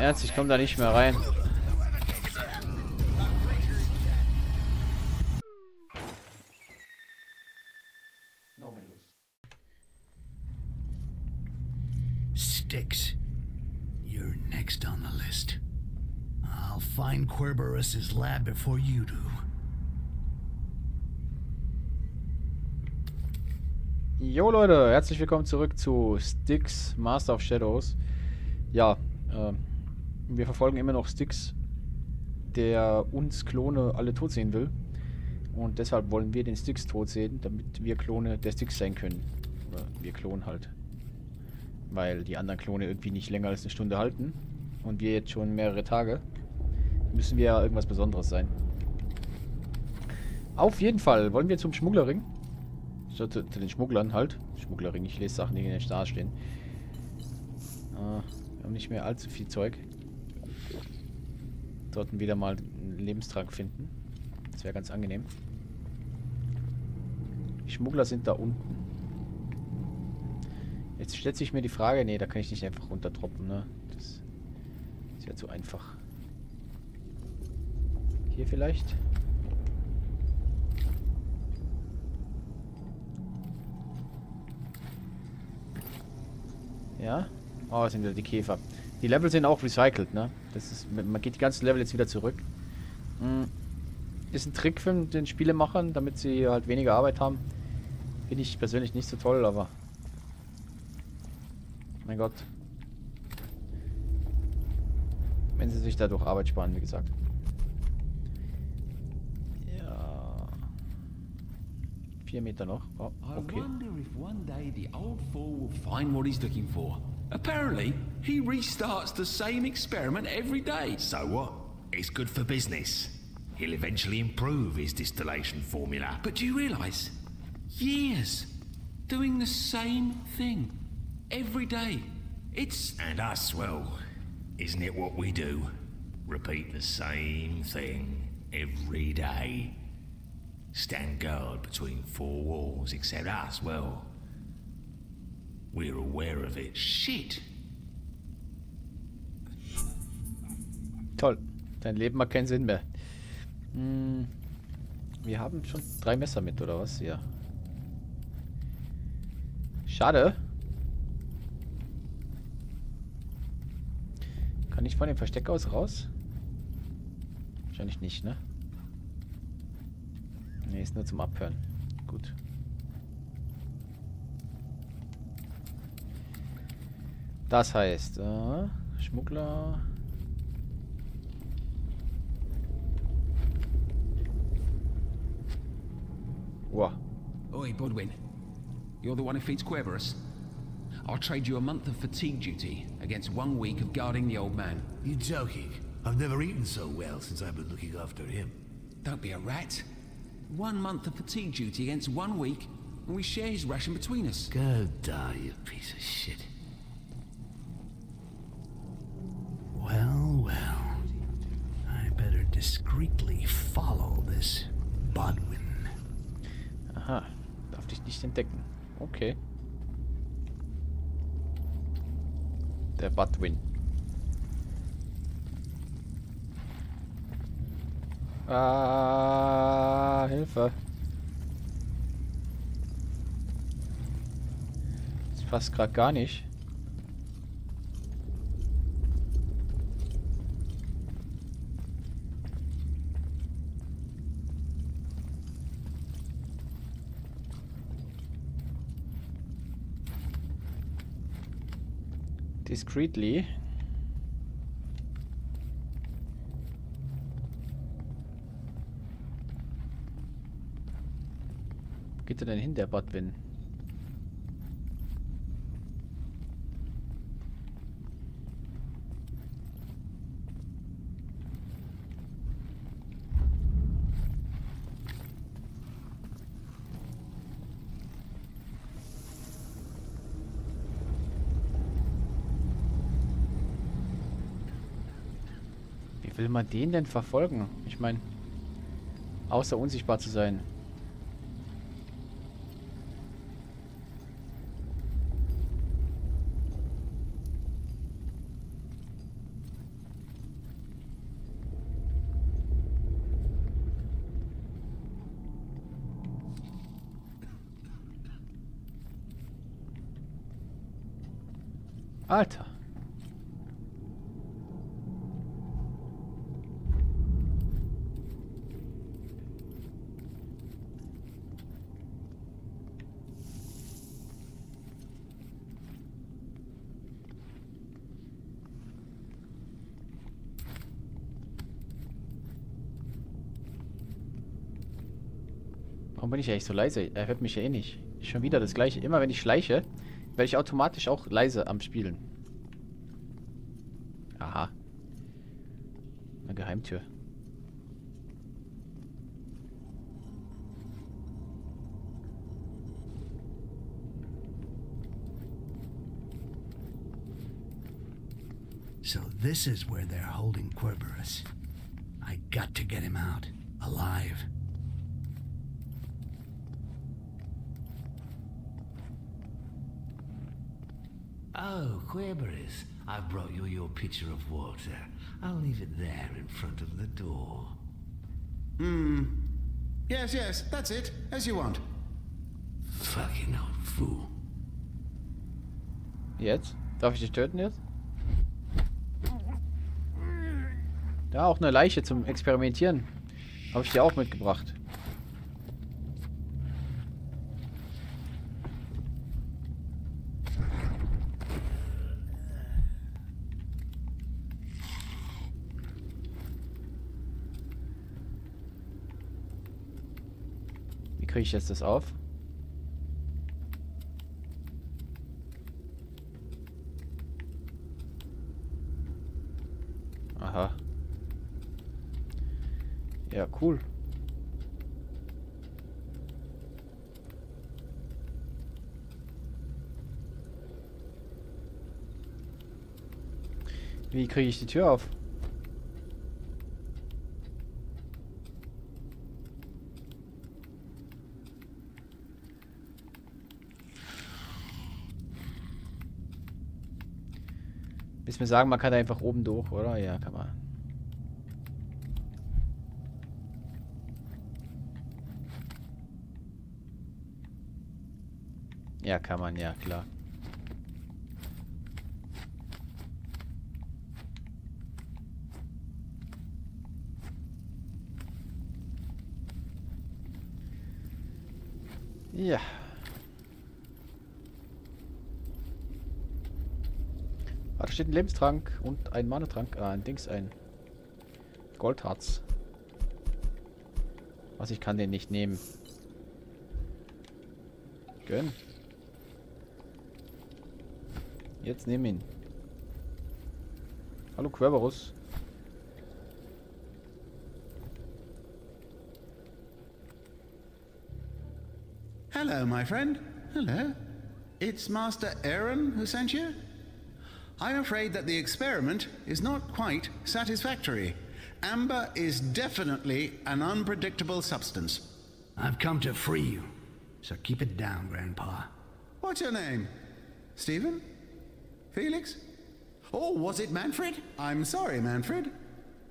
Ernst, ich komme da nicht mehr rein. Styx, you're next on the list. I'll find Querberus's lab before you do. Jo Leute, herzlich willkommen zurück zu Styx Master of Shadows. Ja, äh, wir verfolgen immer noch Styx, der uns Klone alle tot sehen will. Und deshalb wollen wir den Styx tot sehen, damit wir Klone der Styx sein können. Oder wir klonen halt. Weil die anderen Klone irgendwie nicht länger als eine Stunde halten. Und wir jetzt schon mehrere Tage. Müssen wir ja irgendwas Besonderes sein. Auf jeden Fall wollen wir zum Schmugglerring. So, zu, zu, den Schmugglern halt. Schmugglerring, ich lese Sachen, die in der Straße stehen. Äh, wir haben nicht mehr allzu viel Zeug. Sollten wieder mal einen Lebenstrank finden. Das wäre ganz angenehm. Die Schmuggler sind da unten. Jetzt stellt sich mir die Frage, nee, da kann ich nicht einfach runterdroppen, ne? Das ist ja zu einfach. Hier vielleicht? Ja? Oh, sind wieder die Käfer. Die Level sind auch recycelt, ne? Das ist, man geht die ganzen Level jetzt wieder zurück. Hm. Ist ein Trick für den Spielemachern, damit sie halt weniger Arbeit haben. Finde ich persönlich nicht so toll, aber... Mein Gott. Wenn sie sich dadurch Arbeit sparen, wie gesagt. Ja. Vier Meter noch. Oh, okay. I wonder if one day the old fool will find what he's looking for. Apparently, he restarts the same experiment every day. So what? It's good for business. He'll eventually improve his distillation formula. But do you realise? Years doing the same thing every day. It's. And us, well, isn't it what we do? Repeat the same thing every day. Stand guard between four walls, except us, well, we're aware of it. Shit! Toll. Dein Leben macht keinen Sinn mehr. Hm. Wir haben schon drei Messer mit, oder was? Ja. Schade. Kann ich von dem Versteck aus raus? Wahrscheinlich nicht, ne? Ne, ist nur zum Abhören. Das heißt, äh, Schmuggler... Wow. Oi, Bodwin. You're the one who feeds Querberus. I'll trade you a month of fatigue duty against one week of guarding the old man. You joking? I've never eaten so well since I've been looking after him. Don't be a rat. One month of fatigue duty against one week, and we share his ration between us. Go die, you piece of shit. Discreetly follow this Bodwin. Aha. Darf dich nicht entdecken. Okay. Der Budwin. Ah, Hilfe. Das passt gerade gar nicht. Discreetly. Geht er denn hin, der Budwin? will man den denn verfolgen? Ich meine, außer unsichtbar zu sein. Alter. Warum bin ich eigentlich so leise? Er hört mich ja eh nicht. Schon wieder das gleiche. Immer wenn ich schleiche, werde ich automatisch auch leise am Spielen. Aha. Eine Geheimtür. So this is where they're holding Querberus. I got to get him out, alive. Oh, Querberus, I've brought you your pitcher of water. I'll leave it there in front of the door. Hmm. Yes, yes, that's it. As you want. Fucking old fool. Jetzt? Darf ich dich töten jetzt? Da auch eine Leiche zum Experimentieren. Habe ich dir auch mitgebracht. Wie kriege ich jetzt das auf? Aha. Ja, cool. Wie kriege ich die Tür auf? Willst mir sagen, man kann da einfach oben durch, oder? Ja, kann man. Ja, kann man, ja, klar. Ja. Ah, da steht ein Lebenstrank und ein Manetrank. Ah, ein Dings, ein Goldharz. Was, ich kann den nicht nehmen. Gönn. Jetzt nimm ihn. Hallo Querberus. Hello, my friend. Hello. It's Master Aaron who sent you? I'm afraid that the experiment is not quite satisfactory. Amber is definitely an unpredictable substance. I've come to free you. So keep it down, Grandpa. What's your name? Stephen? Felix? Oh, was it Manfred? I'm sorry, Manfred.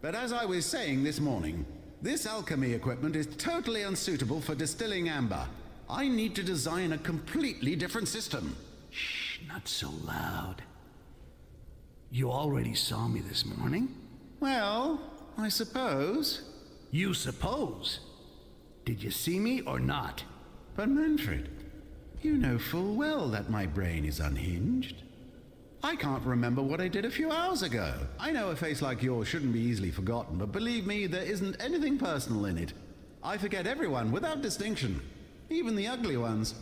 But as I was saying this morning, this alchemy equipment is totally unsuitable for distilling amber. I need to design a completely different system. Shh, not so loud. You already saw me this morning? Well, I suppose. You suppose? Did you see me or not? But Manfred, you know full well that my brain is unhinged. I can't remember what I did a few hours ago. I know a face like yours shouldn't be easily forgotten, but believe me, there isn't anything personal in it. I forget everyone without distinction, even the ugly ones.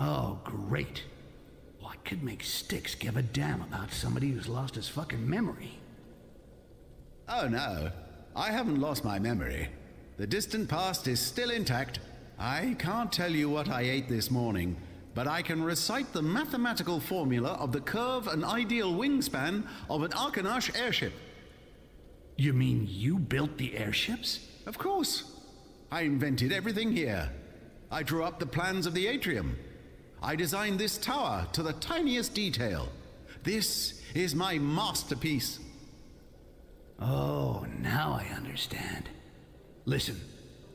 Oh, great. Could make Styx give a damn about somebody who's lost his fucking memory? Oh no, I haven't lost my memory. The distant past is still intact. I can't tell you what I ate this morning, but I can recite the mathematical formula of the curve and ideal wingspan of an Arkanash airship. You mean you built the airships? Of course. I invented everything here. I drew up the plans of the atrium. I designed this tower to the tiniest detail. This is my masterpiece. Oh, now I understand. Listen,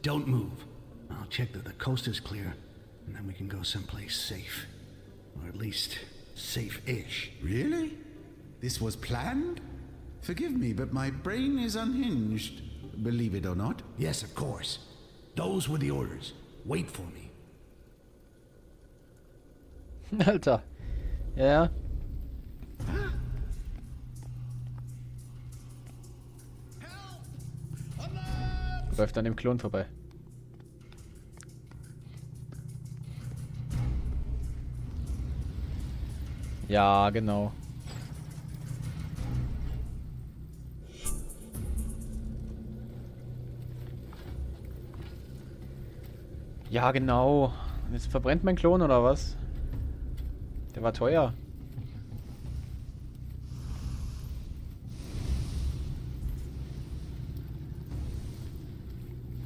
don't move. I'll check that the coast is clear, and then we can go someplace safe. Or at least, safe-ish. Really? This was planned? Forgive me, but my brain is unhinged, believe it or not. Yes, of course. Those were the orders. Wait for me. Alter. Ja. Läuft an dem Klon vorbei. Ja, genau. Ja, genau. Jetzt verbrennt mein Klon oder was? Der war teuer.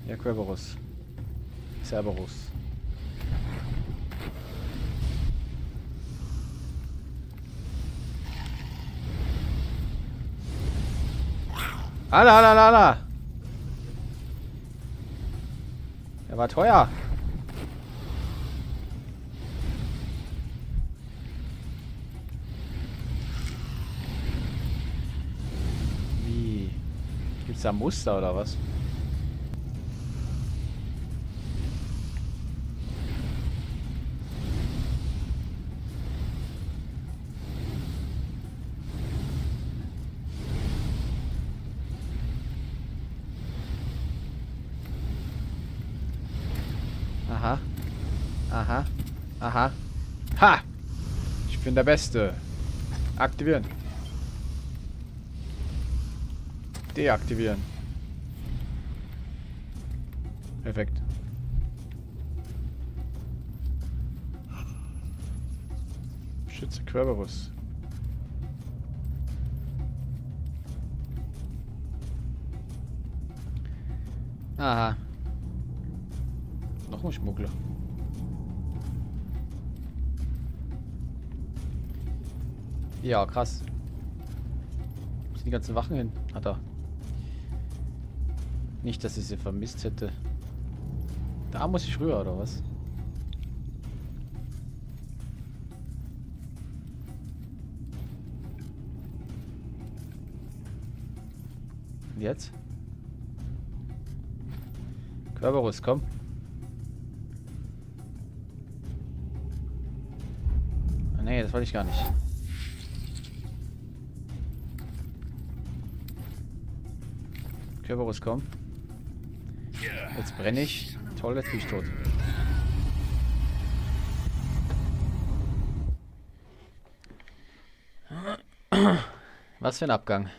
Ja, Cerberus. Cerberus. Ala, ala, ala, ala. Der war teuer. Wie? Gibt's da Muster oder was? Aha. Aha. Aha. Ha! Ich bin der Beste. Aktivieren. Deaktivieren. Perfekt. Schütze Cerberus. Aha. Noch ein Schmuggler. Ja, krass. Wo sind die ganzen Wachen hin? Ah, da. Nicht, dass ich sie vermisst hätte. Da muss ich rüber, oder was? Und jetzt? Körperus, komm. Ah, nee, das wollte ich gar nicht. Körperus, komm. Jetzt brenne ich. Toll, jetzt bin ich tot. Was für ein Abgang.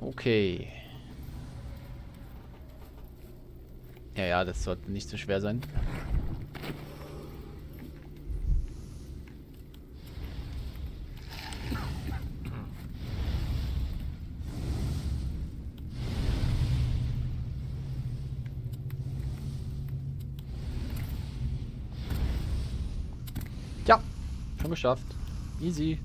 Okay. Ja, ja, das sollte nicht so schwer sein. Ja, schon geschafft. Easy.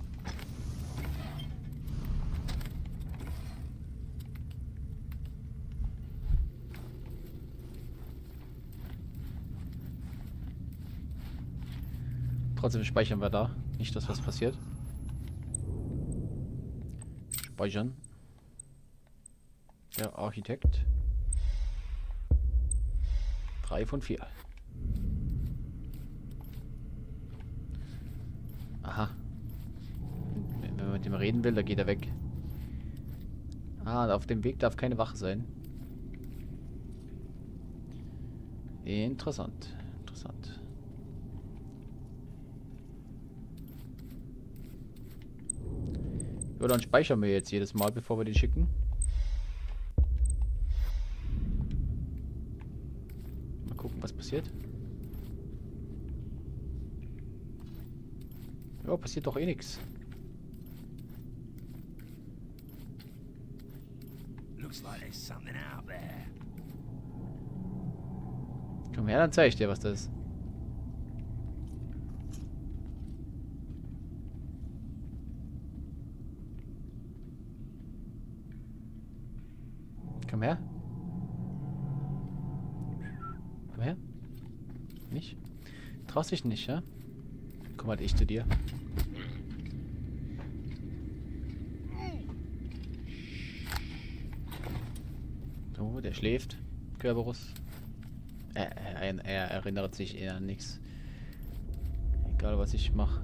Trotzdem speichern wir da. Nicht, dass was passiert. Speichern. Der Architekt. Drei von vier. Aha. Dem reden will, da geht er weg. Ah, auf dem Weg darf keine Wache sein. Interessant. Interessant. Ja, dann speichern wir jetzt jedes Mal, bevor wir den schicken. Mal gucken, was passiert. Ja, passiert doch eh nichts. Looks like there's something out there. Komm her, dann zeige ich dir, was das ist. Komm her. Nicht? Traust dich nicht, ja? Komm halt ich zu dir. So, der schläft. Kerberos. Er, er, er erinnert sich eher an nichts. Egal, was ich mache.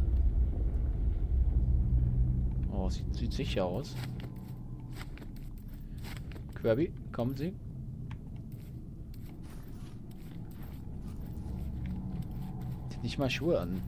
Oh, sieht, sieht sicher aus. Kirby, kommen Sie. Nicht mal Schuhe an.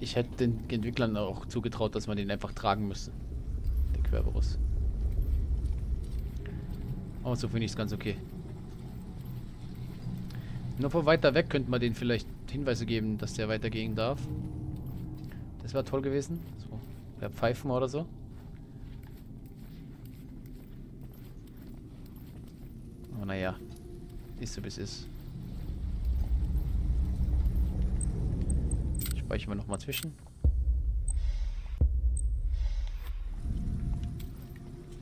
Ich hätte den Entwicklern auch zugetraut, dass man den einfach tragen müsste. Der Querberus. Aber so finde ich es ganz okay. Nur von weiter weg könnte man den vielleicht Hinweise geben, dass der weitergehen darf. Das wäre toll gewesen. So, per Pfeifen oder so. Aber naja. Ist so wie es ist. Speichern wir nochmal zwischen.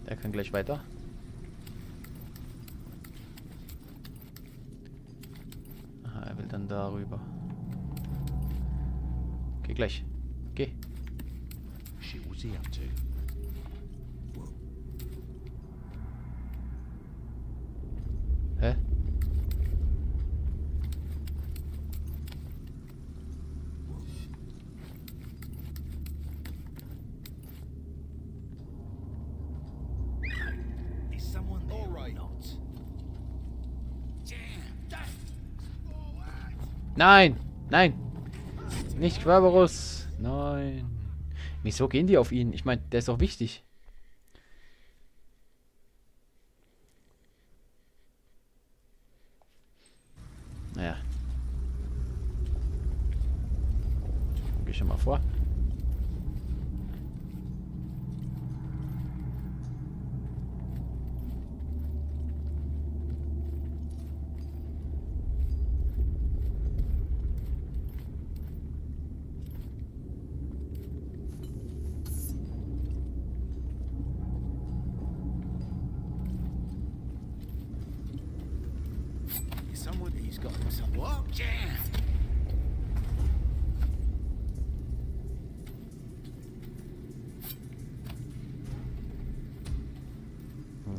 Der kann gleich weiter. Aha, er will dann darüber. Geh gleich. Geh. Shit, what's he up to? Hä? Is someone there All right. or not? Damn! Nein! Nein! Nicht Querberus! Nein! Wieso gehen die auf ihn? Ich meine, der ist doch wichtig. Naja. Geh schon mal vor. Someone, he's got some. What? Damn!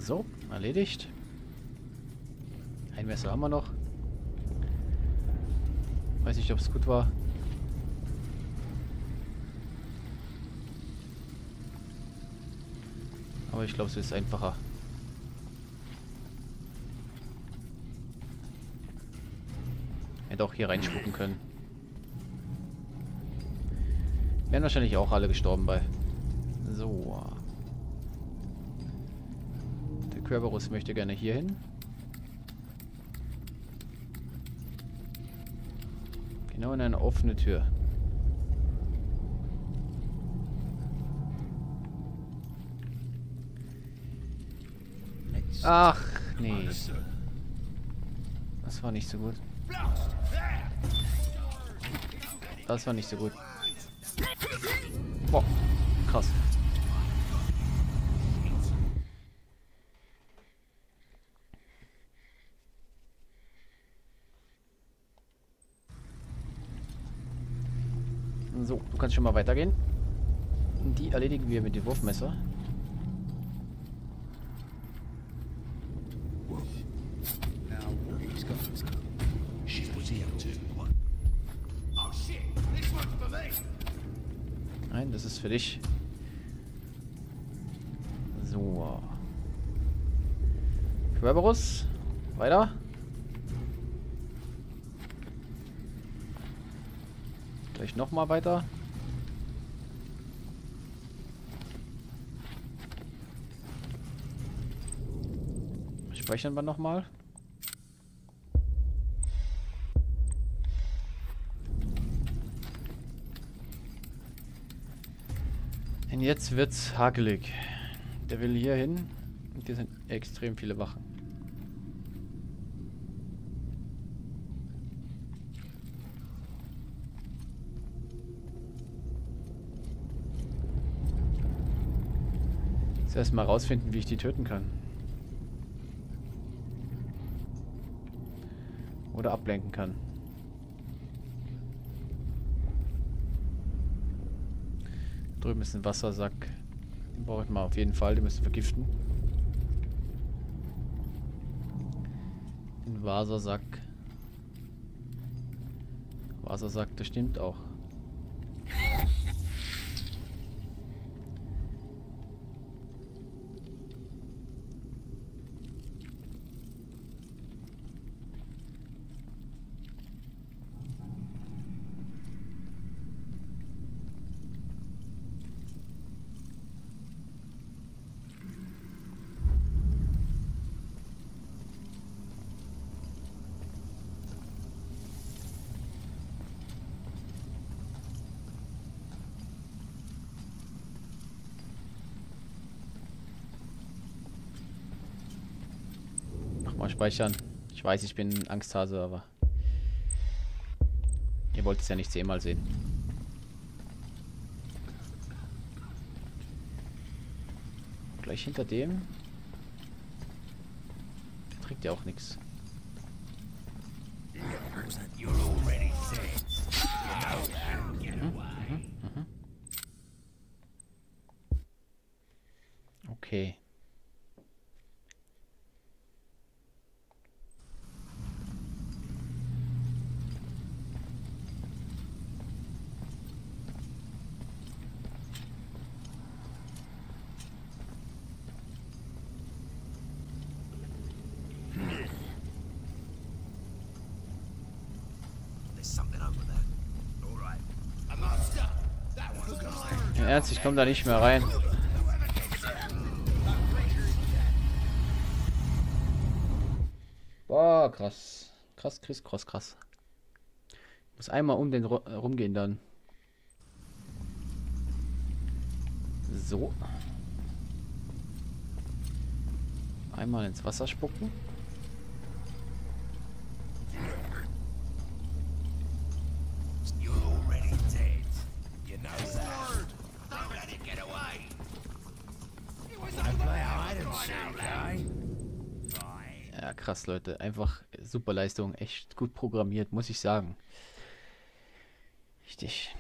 So, erledigt. Ein Messer haben wir noch. Weiß nicht, ob es gut war. Aber ich glaube, es ist einfacher. Hätte auch hier reinspucken können. Wären wahrscheinlich auch alle gestorben bei. So. Der Kerberus möchte gerne hier hin. Genau in eine offene Tür. Ach, nee. Das war nicht so gut. Das war nicht so gut. Boah, krass. So, du kannst schon mal weitergehen. Die erledigen wir mit dem Wurfmesser. Nein, das ist für dich. So. Querberus. Weiter. Gleich nochmal weiter. Speichern wir nochmal. Denn jetzt wird's hakelig. Der will hier hin. Und hier sind extrem viele Wachen. Zuerst mal rausfinden, wie ich die töten kann. Oder ablenken kann. Drüben ist ein Wassersack. Den brauche ich mal auf jeden Fall. Den müssen wir vergiften. Ein Wassersack. Wassersack, das stimmt auch. Nochmal speichern. Ich weiß, ich bin Angsthase, aber... Ihr wollt es ja nicht zehnmal sehen. Gleich hinter dem. Trägt ja auch nichts. You're already dead. You know that. Get away. Okay. There's something over there. All right. A monster. That one's gone. Im Ernst, ich komme da nicht mehr rein. Boah, krass. Krass, Chris, krass, krass. Ich muss einmal um den äh, rumgehen dann. So. Einmal ins Wasser spucken. Ja, krass, Leute. Einfach super Leistung. Echt gut programmiert, muss ich sagen. Richtig.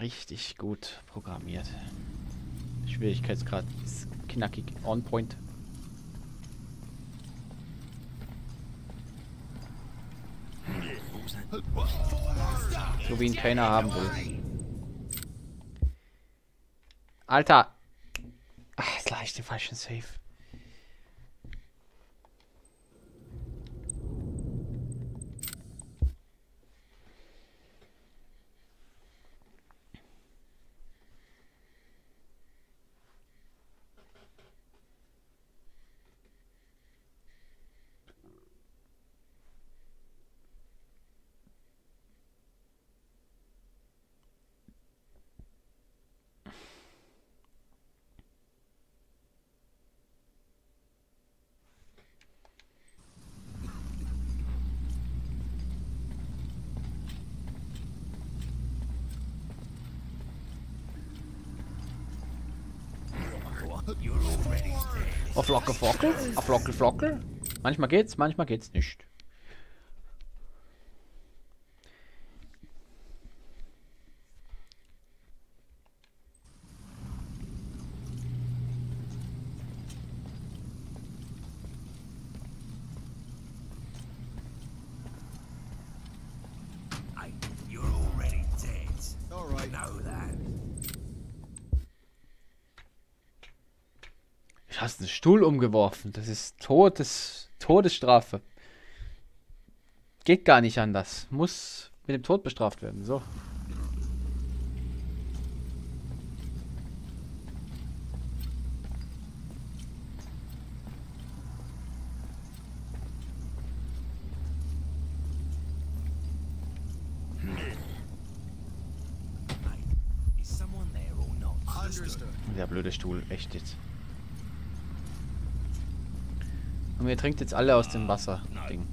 Richtig gut programmiert. Schwierigkeitsgrad ist knackig. On point. So wie ihn keiner haben will. Alter! Ach, jetzt lag ich den falschen Safe. Auf Flocke, Flocke, auf Flocke, Flocke. Manchmal geht's, manchmal geht's nicht. Du hast einen Stuhl umgeworfen. Das ist Todes, Todesstrafe. Geht gar nicht anders. Muss mit dem Tod bestraft werden. So. Der blöde Stuhl, echt jetzt. Und ihr trinkt jetzt alle aus dem Wasser. Ding.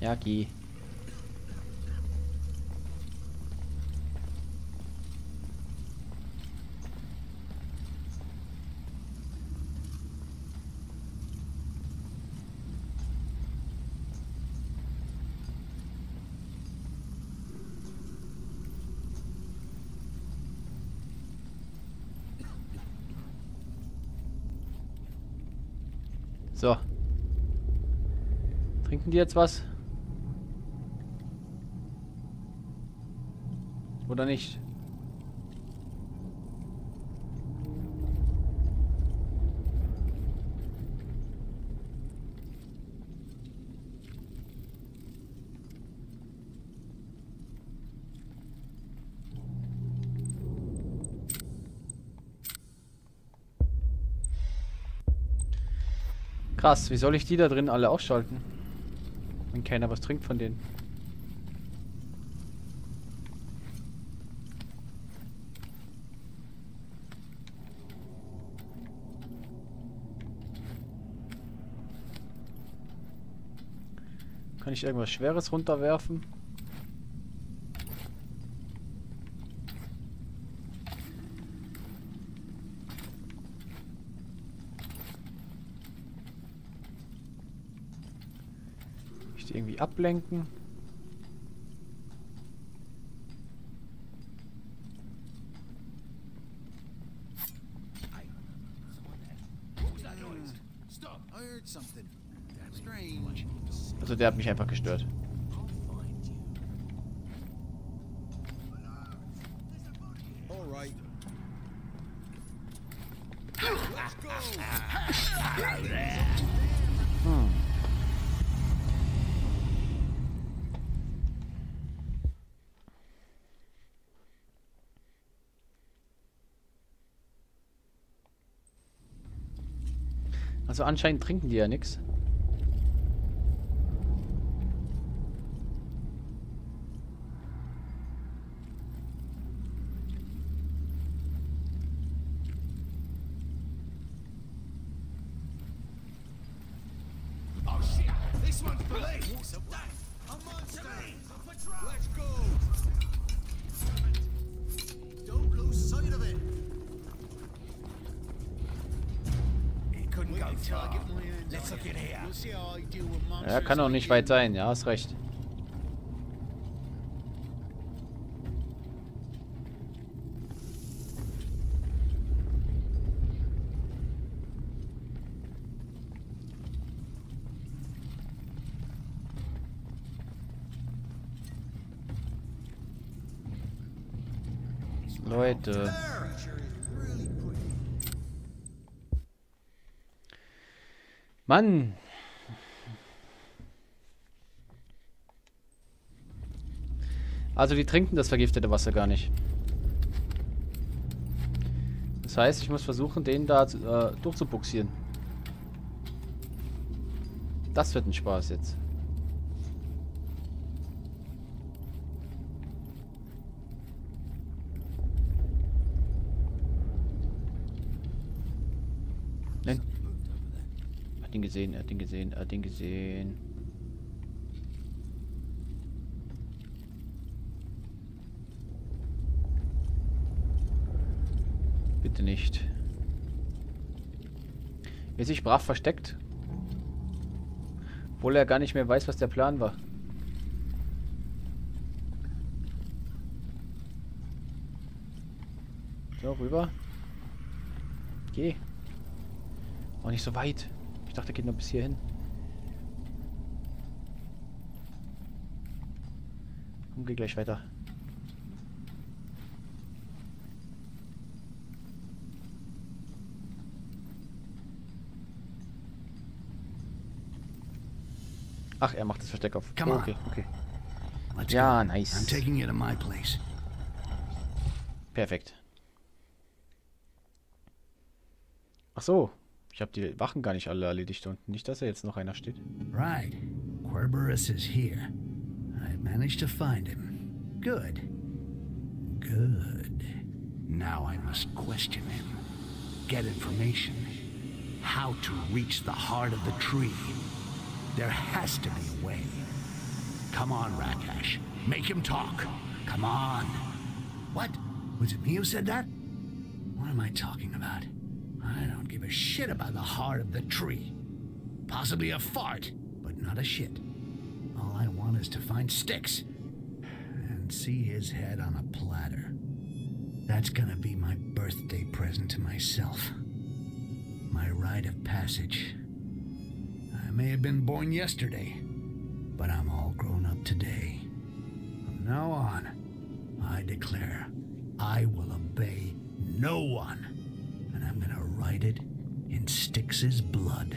Ja, geh. So. Trinken die jetzt was? Oder nicht? Krass, wie soll ich die da drin alle ausschalten? Wenn keiner was trinkt von denen. Kann ich irgendwas Schweres runterwerfen? Ich die irgendwie ablenken? Also der hat mich einfach gestört. All right. Hm. Also anscheinend trinken die ja nichts. Ja, kann auch nicht weit sein. Ja, hast recht. Leute. There, sure is really pretty. Mann! Also die trinken das vergiftete Wasser gar nicht. Das heißt, ich muss versuchen, den da äh, durchzubuxieren. Das wird ein Spaß jetzt. Nein. Ihn gesehen, er hat ihn gesehen, er hat ihn gesehen. Bitte nicht. Er sich brav versteckt. Obwohl er gar nicht mehr weiß, was der Plan war. So, rüber. Geh. Auch nicht so weit. Ich dachte, er geht nur bis hierhin. Komm, geh gleich weiter. Ach, er macht das Versteck auf. Come on. okay, okay. Let's Ja, go. nice. I'm taking you to my place. Perfekt. Ach so. Ich habe die Wachen gar nicht alle erledigt und nicht, dass er jetzt noch einer steht. Right. Querberus is here. I managed to find him. Good. Good. Now I must question him. Get information. How to reach the heart of the tree. There has to be a way. Come on, Rakash. Make him talk. Come on. What? Was it me who said that? What am I talking about? I don't give a shit about the heart of the tree. Possibly a fart, but not a shit. All I want is to find Sticks and see his head on a platter. That's gonna be my birthday present to myself. My rite of passage. I may have been born yesterday, but I'm all grown up today. From now on, I declare I will obey no one, I'm gonna write it in Styx's blood.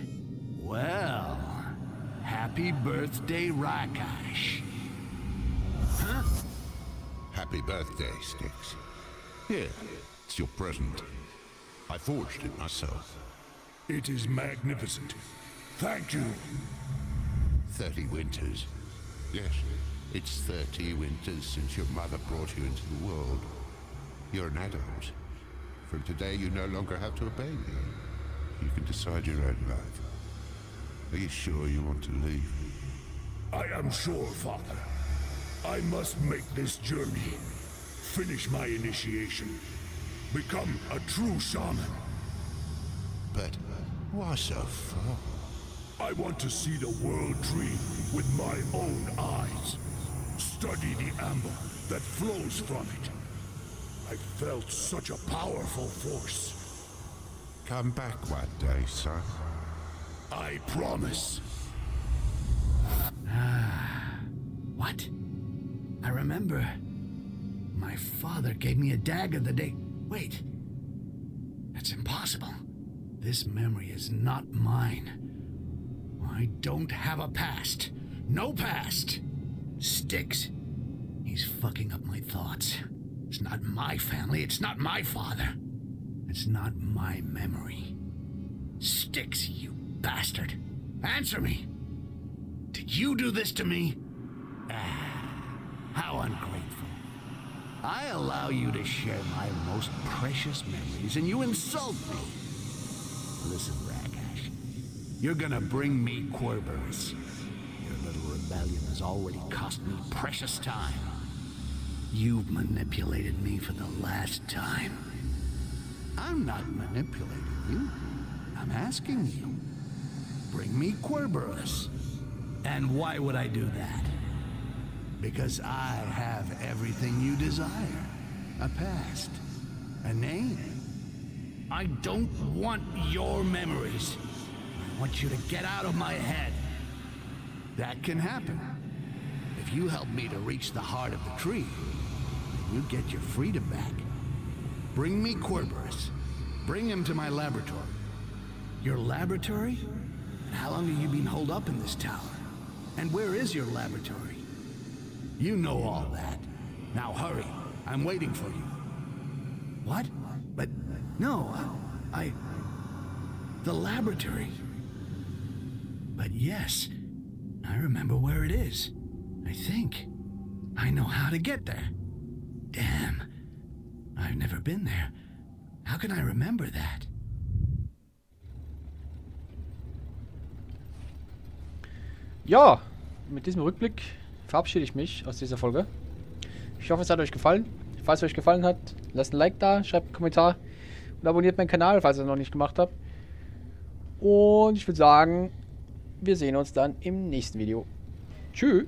Well, happy birthday, Rakash. Huh Happy birthday, Styx. Here, it's your present. I forged it myself. It is magnificent. Thank you. Thirty winters. Yes, it's thirty winters since your mother brought you into the world. You're an adult. From today, you no longer have to obey me. You can decide your own life. Are you sure you want to leave? I am sure, Father. I must make this journey. Finish my initiation. Become a true shaman. But why so far? I want to see the world tree with my own eyes. Study the amber that flows from it. I felt such a powerful force. Come back one day, son. I promise. Ah, What? I remember. My father gave me a dagger the day. Wait. That's impossible. This memory is not mine. I don't have a past. No past. Sticks. He's fucking up my thoughts. It's not my family. It's not my father. It's not my memory. Styx, you bastard. Answer me. Did you do this to me? Ah, how ungrateful. I allow you to share my most precious memories, and you insult me. Listen, Ragash. You're gonna bring me Querberus. Your little rebellion has already cost me precious time. You've manipulated me for the last time. I'm not manipulating you. I'm asking you. Bring me Querberus. And why would I do that? Because I have everything you desire. A past. A name. I don't want your memories. I want you to get out of my head. That can happen. If you help me to reach the heart of the tree, you get your freedom back. Bring me Querberus. Bring him to my laboratory. Your laboratory? And how long have you been holed up in this tower? And where is your laboratory? You know all that. Now hurry. I'm waiting for you. What? But no, I... I the laboratory. But yes, I remember where it is. I think. I know how to get there. Damn. I've never been there. How can I remember that? Ja, mit diesem Rückblick verabschiede ich mich aus dieser Folge. Ich hoffe, es hat euch gefallen. Falls es euch gefallen hat, lasst ein Like da, schreibt einen Kommentar und abonniert meinen Kanal, falls ihr es noch nicht gemacht habt. Und ich würde sagen, wir sehen uns dann im nächsten Video. Tschüss.